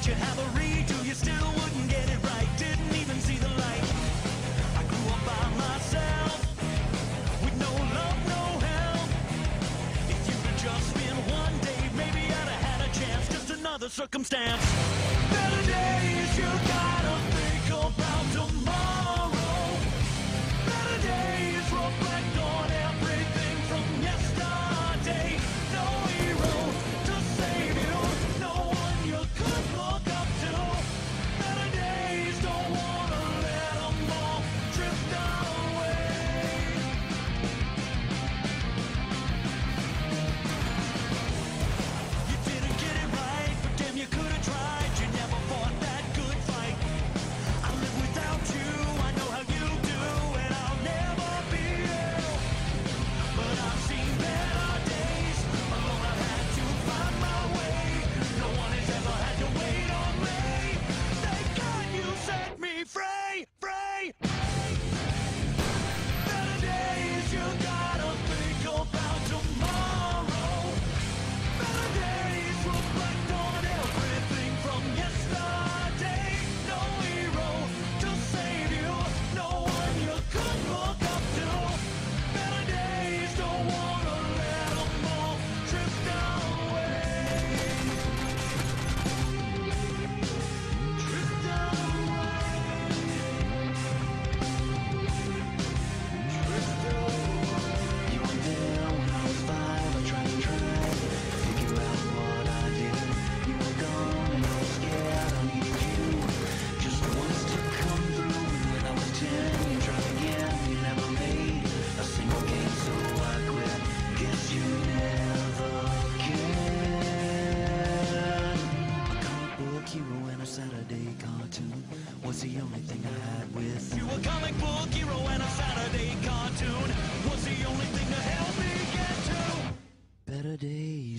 let you have a redo, you still wouldn't get it right. Didn't even see the light. I grew up by myself, with no love, no help. If you'd have just been one day, maybe I'd have had a chance. Just another circumstance. Better days you got.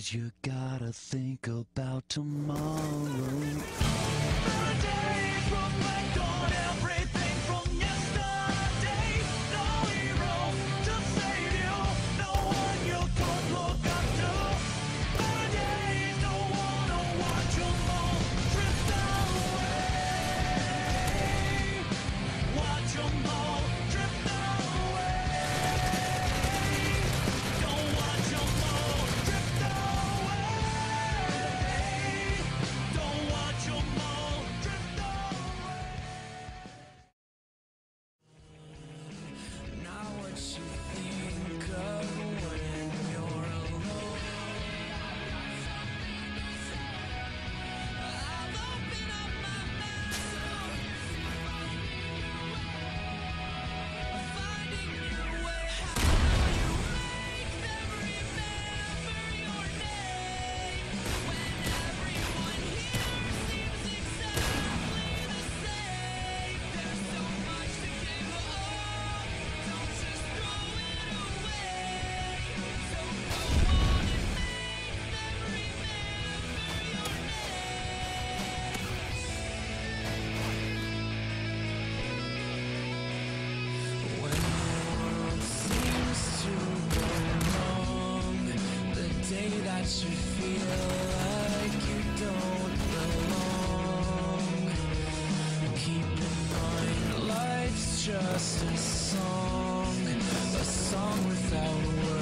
Cause you gotta think about tomorrow. I feel like you don't belong. Keep in mind life's just a song A song without words.